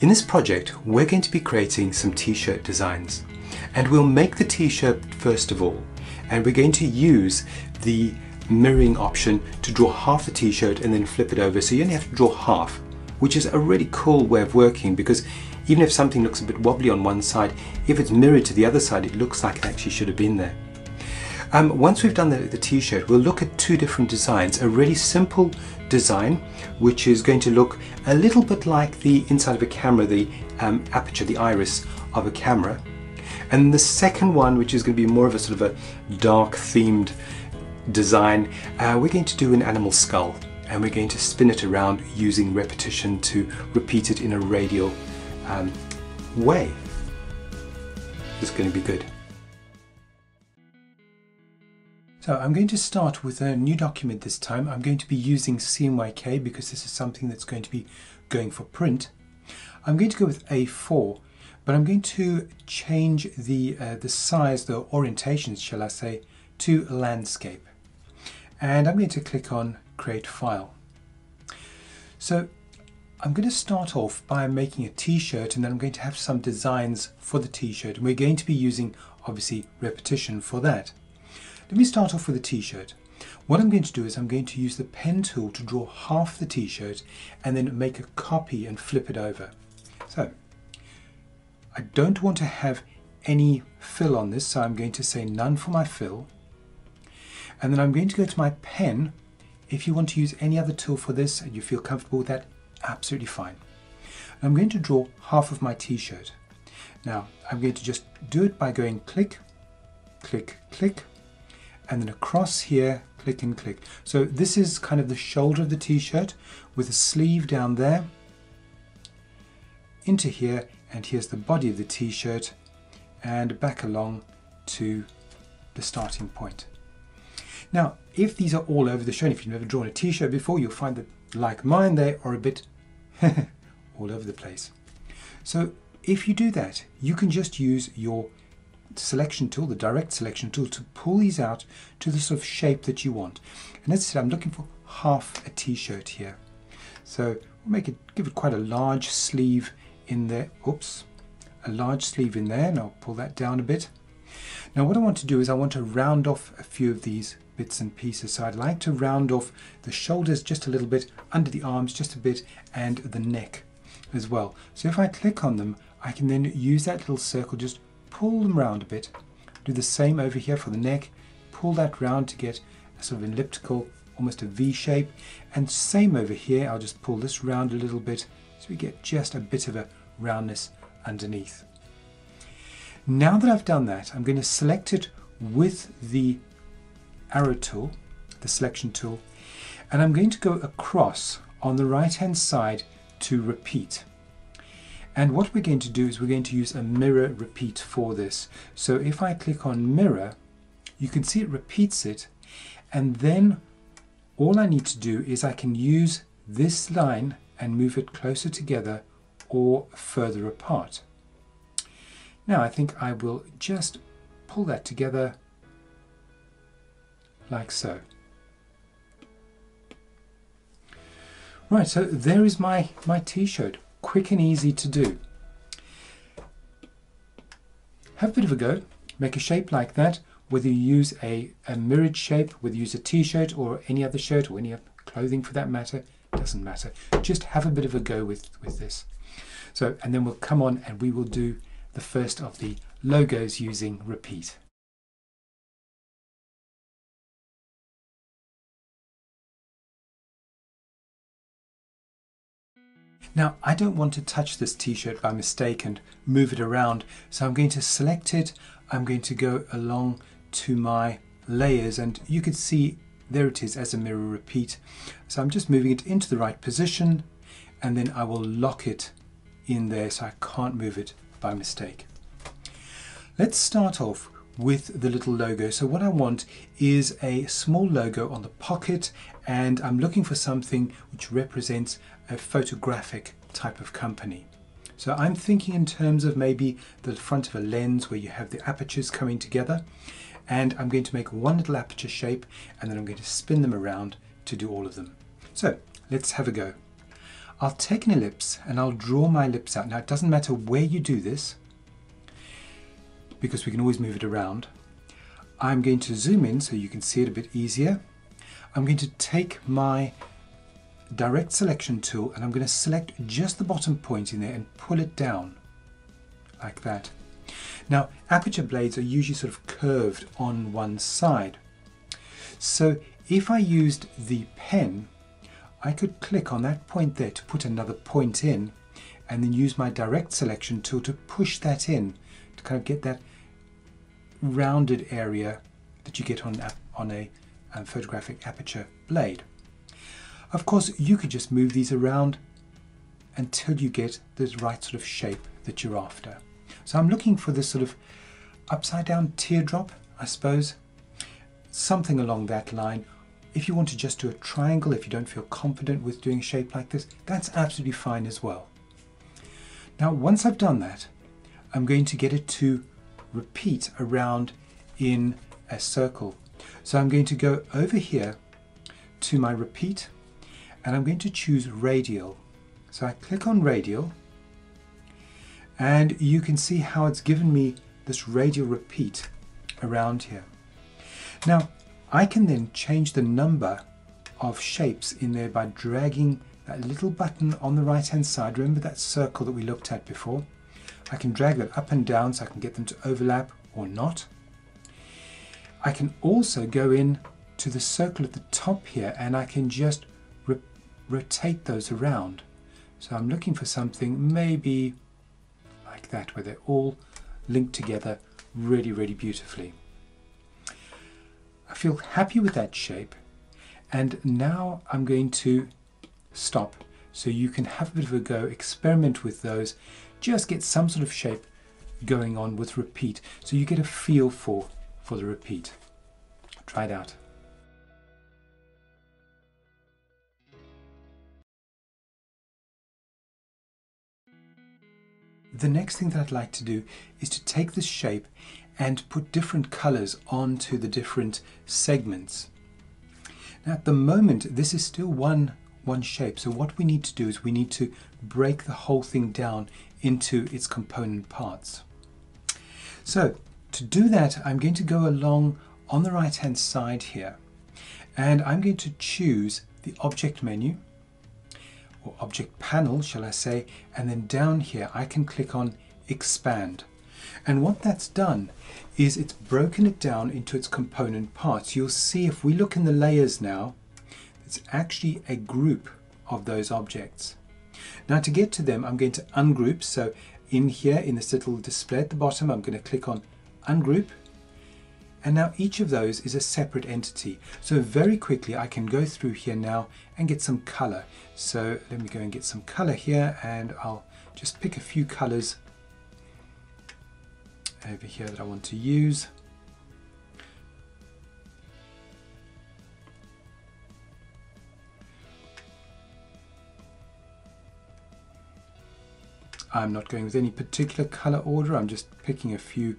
In this project, we're going to be creating some t-shirt designs. And we'll make the t-shirt first of all. And we're going to use the mirroring option to draw half the t-shirt and then flip it over. So you only have to draw half, which is a really cool way of working because even if something looks a bit wobbly on one side, if it's mirrored to the other side, it looks like it actually should have been there. Um, once we've done the, t-shirt, we'll look at two different designs. A really simple design, which is going to look a little bit like the inside of a camera, the um, aperture, the iris of a camera. And the second one, which is going to be more of a sort of a dark themed design, uh, we're going to do an animal skull and we're going to spin it around using repetition to repeat it in a radial um, way. It's going to be good. So I'm going to start with a new document this time. I'm going to be using CMYK because this is something that's going to be going for print. I'm going to go with A4, but I'm going to change the, uh, the size, the orientations, shall I say, to landscape. And I'm going to click on Create File. So I'm going to start off by making a t-shirt and then I'm going to have some designs for the t-shirt. And we're going to be using, obviously, repetition for that. Let me start off with a t-shirt. What I'm going to do is I'm going to use the pen tool to draw half the t-shirt and then make a copy and flip it over. So I don't want to have any fill on this, so I'm going to say none for my fill. And then I'm going to go to my pen. If you want to use any other tool for this and you feel comfortable with that, absolutely fine. I'm going to draw half of my t-shirt. Now I'm going to just do it by going click, click, click, and then across here, click and click. So this is kind of the shoulder of the t-shirt with a sleeve down there into here and here's the body of the t-shirt and back along to the starting point. Now, if these are all over the show, and if you've never drawn a t-shirt before, you'll find that like mine, they are a bit all over the place. So if you do that, you can just use your selection tool, the direct selection tool, to pull these out to the sort of shape that you want. And as I said, I'm looking for half a t-shirt here. So we'll make it, give it quite a large sleeve in there. Oops, a large sleeve in there, and I'll pull that down a bit. Now what I want to do is I want to round off a few of these bits and pieces. So I'd like to round off the shoulders just a little bit, under the arms just a bit, and the neck as well. So if I click on them, I can then use that little circle, just pull them round a bit. Do the same over here for the neck. Pull that round to get a sort of elliptical, almost a V shape. And same over here, I'll just pull this round a little bit so we get just a bit of a roundness underneath. Now that I've done that, I'm going to select it with the arrow tool, the selection tool, and I'm going to go across on the right hand side to repeat. And what we're going to do is we're going to use a mirror repeat for this. So if I click on mirror, you can see it repeats it. And then all I need to do is I can use this line and move it closer together or further apart. Now I think I will just pull that together like so. Right, so there is my, my t-shirt quick and easy to do. Have a bit of a go, make a shape like that, whether you use a, a mirrored shape, whether you use a t-shirt or any other shirt or any other clothing for that matter, doesn't matter. Just have a bit of a go with, with this. So, and then we'll come on and we will do the first of the logos using repeat. Now I don't want to touch this t-shirt by mistake and move it around so I'm going to select it I'm going to go along to my layers and you can see there it is as a mirror repeat so I'm just moving it into the right position and then I will lock it in there so I can't move it by mistake. Let's start off with the little logo. So what I want is a small logo on the pocket and I'm looking for something which represents a photographic type of company. So I'm thinking in terms of maybe the front of a lens where you have the apertures coming together and I'm going to make one little aperture shape and then I'm going to spin them around to do all of them. So let's have a go. I'll take an ellipse and I'll draw my ellipse out. Now it doesn't matter where you do this because we can always move it around. I'm going to zoom in so you can see it a bit easier. I'm going to take my direct selection tool and I'm going to select just the bottom point in there and pull it down like that. Now aperture blades are usually sort of curved on one side. So if I used the pen I could click on that point there to put another point in and then use my direct selection tool to push that in to kind of get that rounded area that you get on, on a um, photographic aperture blade. Of course, you could just move these around until you get the right sort of shape that you're after. So I'm looking for this sort of upside down teardrop, I suppose, something along that line, if you want to just do a triangle, if you don't feel confident with doing a shape like this, that's absolutely fine as well. Now, once I've done that, I'm going to get it to repeat around in a circle. So I'm going to go over here to my repeat and I'm going to choose radial. So I click on radial and you can see how it's given me this radial repeat around here. Now I can then change the number of shapes in there by dragging that little button on the right hand side. Remember that circle that we looked at before? I can drag that up and down so I can get them to overlap or not. I can also go in to the circle at the top here and I can just rotate those around. So I'm looking for something maybe like that where they're all linked together really, really beautifully. I feel happy with that shape and now I'm going to stop so you can have a bit of a go, experiment with those, just get some sort of shape going on with repeat so you get a feel for, for the repeat. Try it out. The next thing that I'd like to do is to take this shape and put different colors onto the different segments. Now at the moment this is still one one shape so what we need to do is we need to break the whole thing down into its component parts. So to do that I'm going to go along on the right hand side here and I'm going to choose the object menu or object panel shall I say and then down here I can click on expand and what that's done is it's broken it down into its component parts. You'll see if we look in the layers now, it's actually a group of those objects. Now to get to them, I'm going to ungroup. So in here, in this little display at the bottom, I'm going to click on ungroup. And now each of those is a separate entity. So very quickly, I can go through here now and get some color. So let me go and get some color here and I'll just pick a few colors over here that I want to use. I'm not going with any particular color order, I'm just picking a few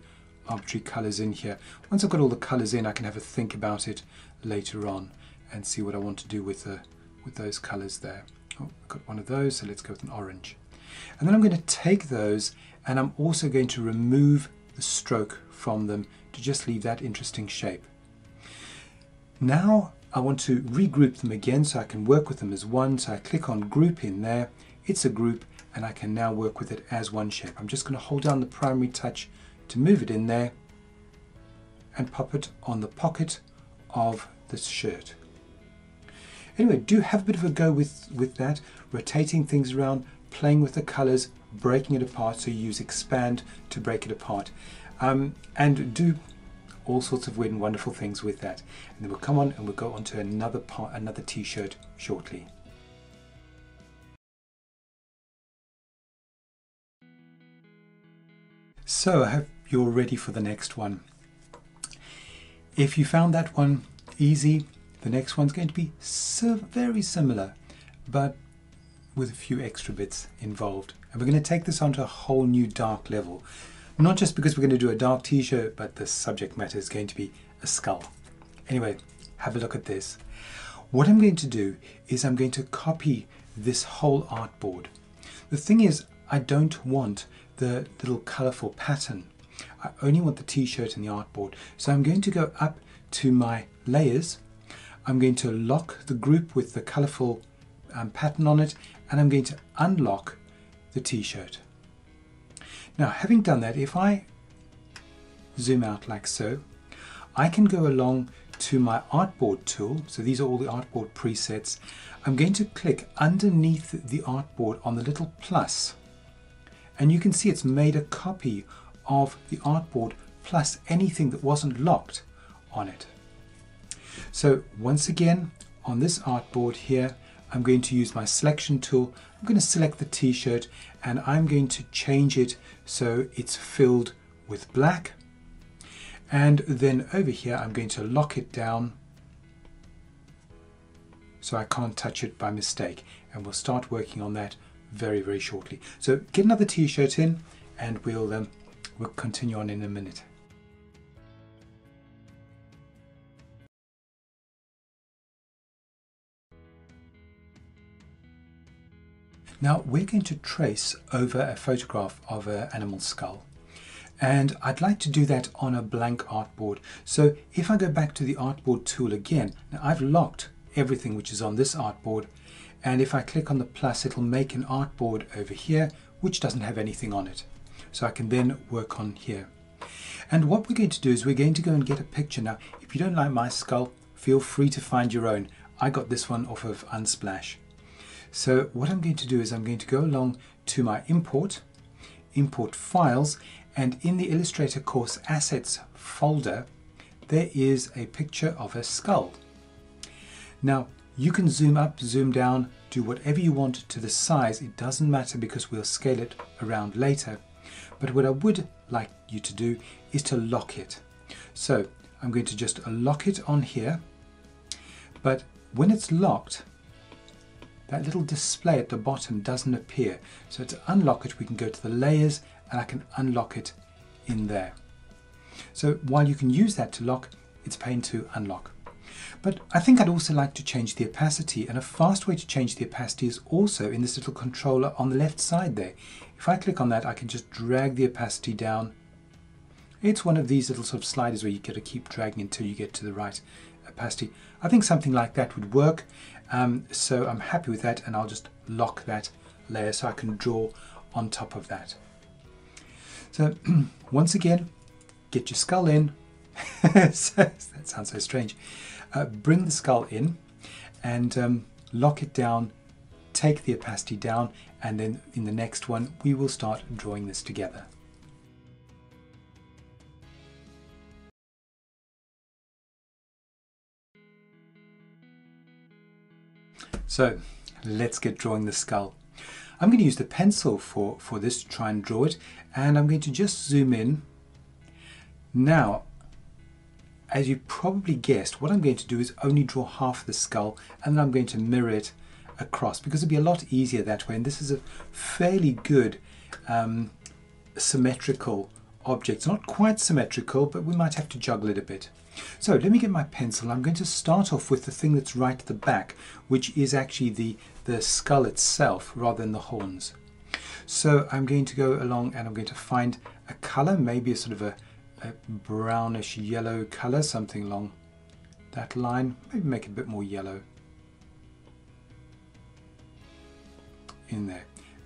arbitrary colors in here. Once I've got all the colors in, I can have a think about it later on and see what I want to do with, the, with those colors there. Oh, I've got one of those, so let's go with an orange. And then I'm going to take those and I'm also going to remove the stroke from them to just leave that interesting shape. Now I want to regroup them again so I can work with them as one. So I click on group in there. It's a group and I can now work with it as one shape. I'm just going to hold down the primary touch to move it in there and pop it on the pocket of this shirt. Anyway, do have a bit of a go with, with that, rotating things around, playing with the colors, breaking it apart. So you use expand to break it apart. Um, and do all sorts of weird and wonderful things with that. And then we'll come on and we'll go on to another part, another t-shirt shortly. So I hope you're ready for the next one. If you found that one easy, the next one's going to be so very similar, but with a few extra bits involved. And we're going to take this onto a whole new dark level. Not just because we're going to do a dark t-shirt, but the subject matter is going to be a skull. Anyway, have a look at this. What I'm going to do is I'm going to copy this whole artboard. The thing is, I don't want the little colourful pattern. I only want the t-shirt and the artboard. So I'm going to go up to my layers. I'm going to lock the group with the colourful um, pattern on it and I'm going to unlock the t-shirt. Now having done that, if I zoom out like so, I can go along to my artboard tool. So these are all the artboard presets. I'm going to click underneath the artboard on the little plus and you can see it's made a copy of the artboard plus anything that wasn't locked on it. So once again on this artboard here I'm going to use my selection tool. I'm going to select the t-shirt and I'm going to change it so it's filled with black and then over here I'm going to lock it down so I can't touch it by mistake and we'll start working on that very very shortly so get another t-shirt in and we'll um, we'll continue on in a minute Now we're going to trace over a photograph of an animal skull and I'd like to do that on a blank artboard. So if I go back to the artboard tool again, now I've locked everything which is on this artboard and if I click on the plus it'll make an artboard over here which doesn't have anything on it. So I can then work on here. And what we're going to do is we're going to go and get a picture. Now if you don't like my skull feel free to find your own. I got this one off of Unsplash. So what I'm going to do is I'm going to go along to my import, import files and in the Illustrator course assets folder there is a picture of a skull. Now you can zoom up, zoom down, do whatever you want to the size, it doesn't matter because we'll scale it around later. But what I would like you to do is to lock it. So I'm going to just lock it on here, but when it's locked, that little display at the bottom doesn't appear. So to unlock it, we can go to the layers and I can unlock it in there. So while you can use that to lock, it's pain to unlock. But I think I'd also like to change the opacity and a fast way to change the opacity is also in this little controller on the left side there. If I click on that I can just drag the opacity down. It's one of these little sort of sliders where you got to keep dragging until you get to the right opacity. I think something like that would work um, so I'm happy with that and I'll just lock that layer so I can draw on top of that. So once again, get your skull in. that sounds so strange. Uh, bring the skull in and um, lock it down, take the opacity down, and then in the next one, we will start drawing this together. So let's get drawing the skull. I'm going to use the pencil for, for this to try and draw it and I'm going to just zoom in. Now, as you probably guessed, what I'm going to do is only draw half the skull and then I'm going to mirror it across because it'll be a lot easier that way and this is a fairly good um, symmetrical object. It's not quite symmetrical but we might have to juggle it a bit. So let me get my pencil. I'm going to start off with the thing that's right at the back, which is actually the, the skull itself rather than the horns. So I'm going to go along and I'm going to find a color, maybe a sort of a, a brownish yellow color, something along that line. Maybe make it a bit more yellow in there.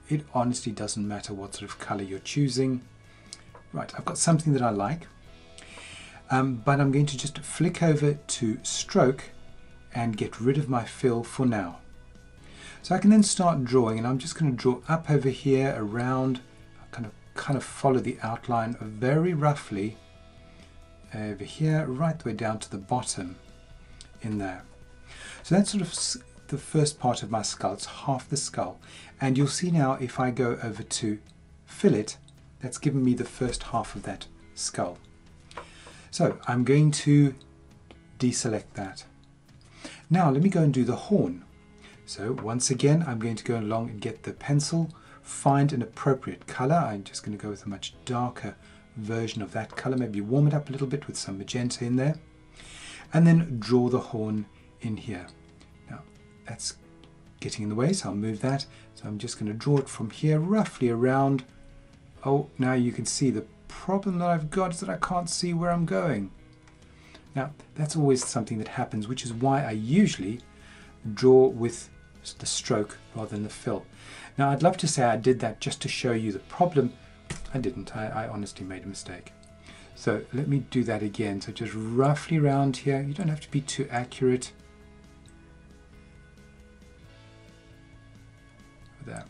It honestly doesn't matter what sort of color you're choosing. Right, I've got something that I like. Um, but I'm going to just flick over to stroke and get rid of my fill for now. So I can then start drawing and I'm just going to draw up over here around, kind of kind of follow the outline very roughly over here, right the way down to the bottom in there. So that's sort of the first part of my skull, it's half the skull. And you'll see now if I go over to fillet, that's given me the first half of that skull. So I'm going to deselect that. Now let me go and do the horn. So once again, I'm going to go along and get the pencil, find an appropriate color. I'm just going to go with a much darker version of that color, maybe warm it up a little bit with some magenta in there, and then draw the horn in here. Now that's getting in the way, so I'll move that. So I'm just going to draw it from here roughly around. Oh, now you can see the problem that I've got is that I can't see where I'm going. Now, that's always something that happens, which is why I usually draw with the stroke rather than the fill. Now, I'd love to say I did that just to show you the problem. I didn't. I, I honestly made a mistake. So let me do that again. So just roughly around here. You don't have to be too accurate. There.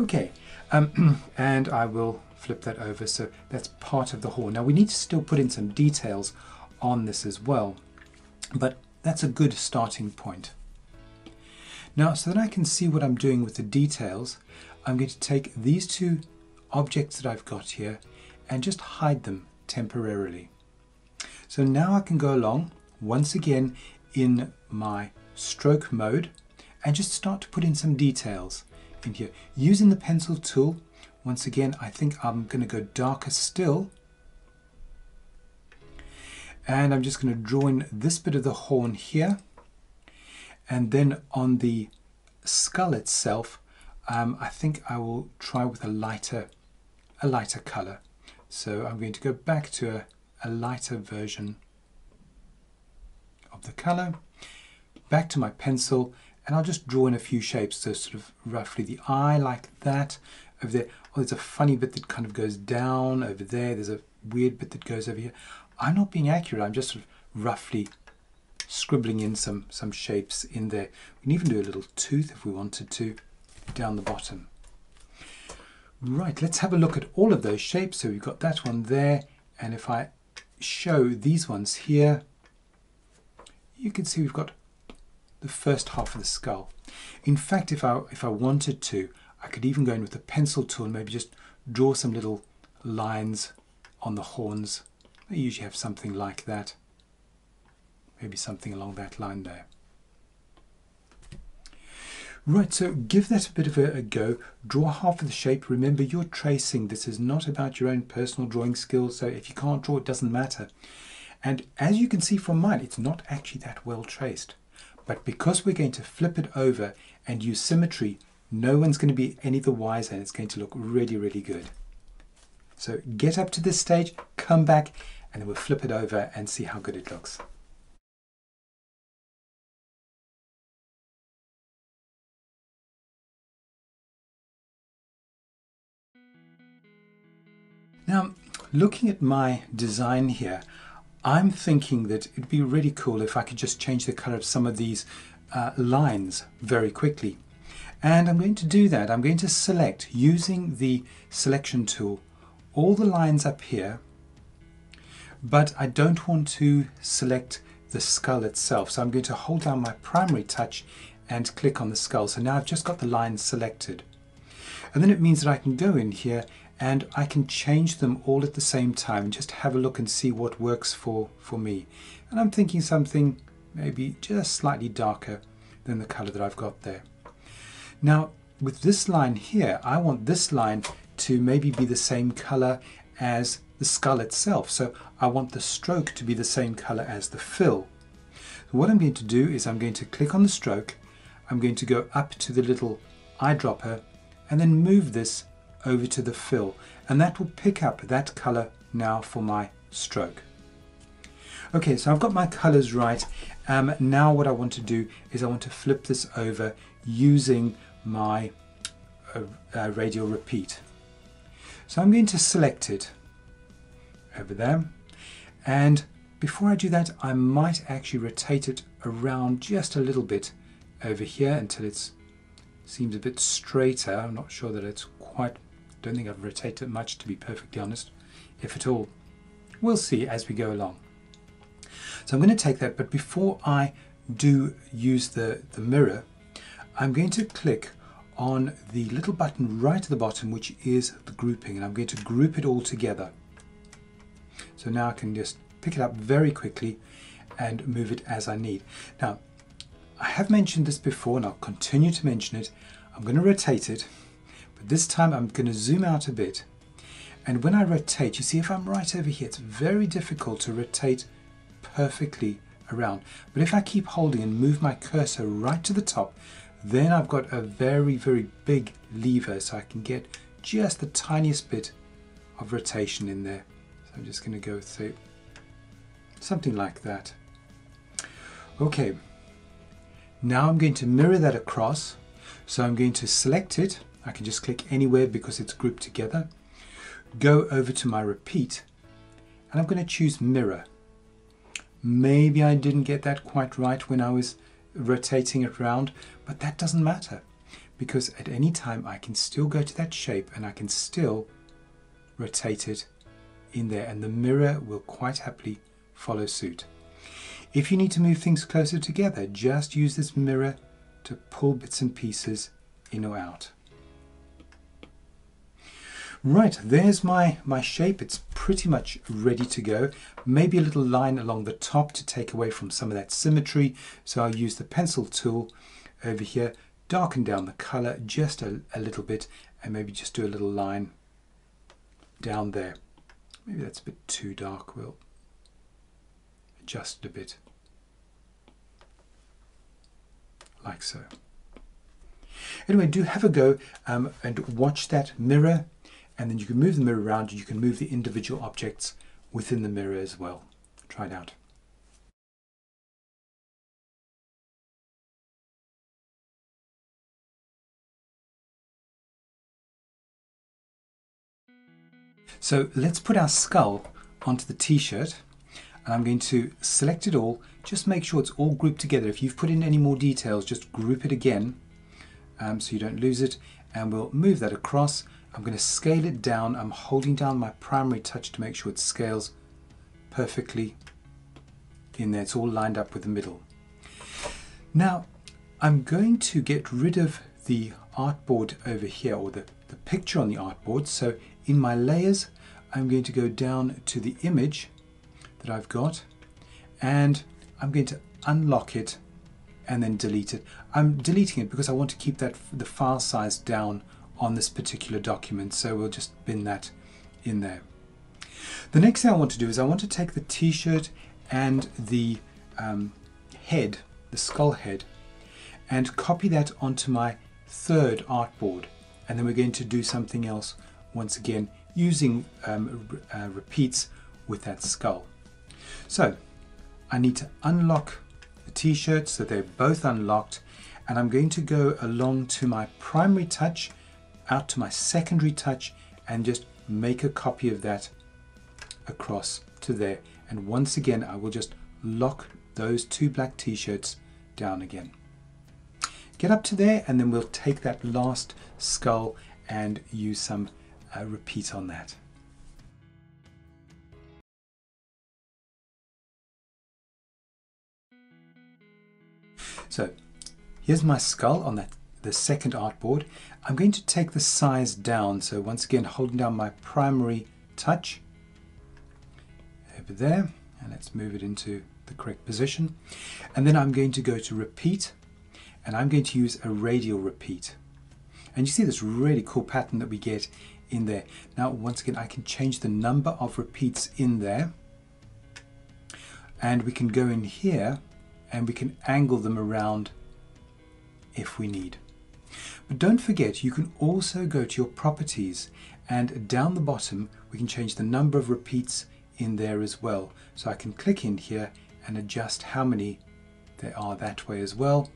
Okay, um, and I will flip that over. So that's part of the horn. Now we need to still put in some details on this as well, but that's a good starting point. Now, so that I can see what I'm doing with the details, I'm going to take these two objects that I've got here and just hide them temporarily. So now I can go along once again in my stroke mode and just start to put in some details in here. Using the pencil tool, once again, I think I'm going to go darker still. And I'm just going to draw in this bit of the horn here and then on the skull itself, um, I think I will try with a lighter, a lighter color. So I'm going to go back to a, a lighter version of the color, back to my pencil, and I'll just draw in a few shapes. So sort of roughly the eye like that over there. Oh, there's a funny bit that kind of goes down over there. There's a weird bit that goes over here. I'm not being accurate. I'm just sort of roughly scribbling in some, some shapes in there. We can even do a little tooth if we wanted to down the bottom. Right, let's have a look at all of those shapes. So we've got that one there, and if I show these ones here, you can see we've got the first half of the skull. In fact, if I, if I wanted to, I could even go in with a pencil tool and maybe just draw some little lines on the horns. I usually have something like that maybe something along that line there. Right, so give that a bit of a, a, go. Draw half of the shape. Remember, you're tracing. This is not about your own personal drawing skills, so if you can't draw, it doesn't matter. And as you can see from mine, it's not actually that well traced. But because we're going to flip it over and use symmetry, no one's going to be any the wiser, and it's going to look really, really good. So get up to this stage, come back, and then we'll flip it over and see how good it looks. Now, looking at my design here, I'm thinking that it'd be really cool if I could just change the color of some of these uh, lines very quickly. And I'm going to do that. I'm going to select, using the selection tool, all the lines up here, but I don't want to select the skull itself. So I'm going to hold down my primary touch and click on the skull. So now I've just got the lines selected. And then it means that I can go in here and I can change them all at the same time just have a look and see what works for for me. And I'm thinking something maybe just slightly darker than the color that I've got there. Now with this line here I want this line to maybe be the same color as the skull itself. So I want the stroke to be the same color as the fill. So what I'm going to do is I'm going to click on the stroke. I'm going to go up to the little eyedropper and then move this over to the fill and that will pick up that color now for my stroke. Okay, so I've got my colors right. Um, now what I want to do is I want to flip this over using my uh, uh, radial repeat. So I'm going to select it over there. And before I do that, I might actually rotate it around just a little bit over here until it seems a bit straighter. I'm not sure that it's quite don't think I've rotated much to be perfectly honest, if at all. We'll see as we go along. So I'm going to take that, but before I do use the, the mirror, I'm going to click on the little button right at the bottom, which is the grouping, and I'm going to group it all together. So now I can just pick it up very quickly and move it as I need. Now, I have mentioned this before and I'll continue to mention it. I'm going to rotate it but this time I'm going to zoom out a bit. And when I rotate, you see if I'm right over here, it's very difficult to rotate perfectly around. But if I keep holding and move my cursor right to the top, Then I've got a very, very big lever so I can get just the tiniest bit of rotation in there. So I'm just going to go through something like that. Okay, now I'm going to mirror that across. So I'm going to select it. I can just click anywhere because it's grouped together. Go over to my repeat and I'm going to choose mirror. Maybe I didn't get that quite right when I was rotating it around, but that doesn't matter because at any time I can still go to that shape and I can still rotate it in there and the mirror will quite happily follow suit. If you need to move things closer together, just use this mirror to pull bits and pieces in or out. Right, there's my, my shape. It's pretty much ready to go. Maybe a little line along the top to take away from some of that symmetry. So I'll use the pencil tool over here, darken down the color just a, a little bit, and maybe just do a little line down there. Maybe that's a bit too dark. We'll adjust it a bit. Like so. Anyway, do have a go um, and watch that mirror and then you can move the mirror around you can move the individual objects within the mirror as well. Try it out. So let's put our skull onto the t-shirt and I'm going to select it all. Just make sure it's all grouped together. If you've put in any more details, just group it again um, so you don't lose it. And we'll move that across. I'm going to scale it down. I'm holding down my primary touch to make sure it scales perfectly in there. It's all lined up with the middle. Now, I'm going to get rid of the artboard over here or the, the picture on the artboard. So in my layers, I'm going to go down to the image that I've got and I'm going to unlock it and then delete it. I'm deleting it because I want to keep that the file size down on this particular document so we'll just bin that in there. The next thing I want to do is I want to take the t-shirt and the um, head, the skull head, and copy that onto my third artboard and then we're going to do something else once again using um, uh, repeats with that skull. So I need to unlock the t-shirt so they're both unlocked and I'm going to go along to my primary touch out to my secondary touch and just make a copy of that across to there and once again I will just lock those two black t-shirts down again. Get up to there and then we'll take that last skull and use some uh, repeat on that. So here's my skull on that the second artboard. I'm going to take the size down. So once again, holding down my primary touch over there, and let's move it into the correct position. And then I'm going to go to repeat, and I'm going to use a radial repeat. And you see this really cool pattern that we get in there. Now, once again, I can change the number of repeats in there. And we can go in here and we can angle them around if we need. But don't forget, you can also go to your properties and down the bottom, we can change the number of repeats in there as well. So I can click in here and adjust how many there are that way as well.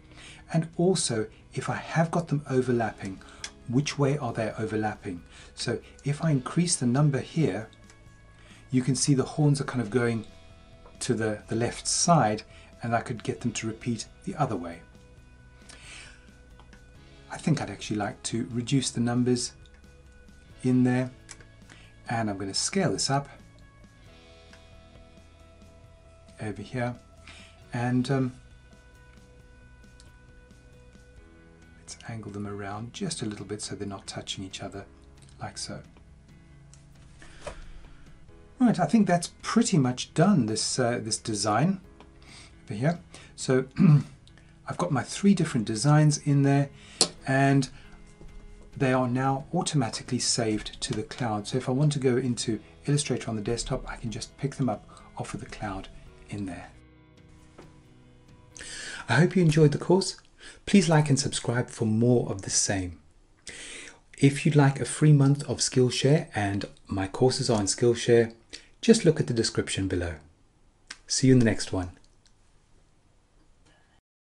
And also, if I have got them overlapping, which way are they overlapping? So if I increase the number here, you can see the horns are kind of going to the, the left side and I could get them to repeat the other way. I think I'd actually like to reduce the numbers in there and I'm going to scale this up over here and um, let's angle them around just a little bit so they're not touching each other like so. Right, I think that's pretty much done this uh, this design over here. So I've got my three different designs in there and they are now automatically saved to the cloud. So if I want to go into Illustrator on the desktop, I can just pick them up off of the cloud in there. I hope you enjoyed the course. Please like and subscribe for more of the same. If you'd like a free month of Skillshare and my courses are on Skillshare, just look at the description below. See you in the next one.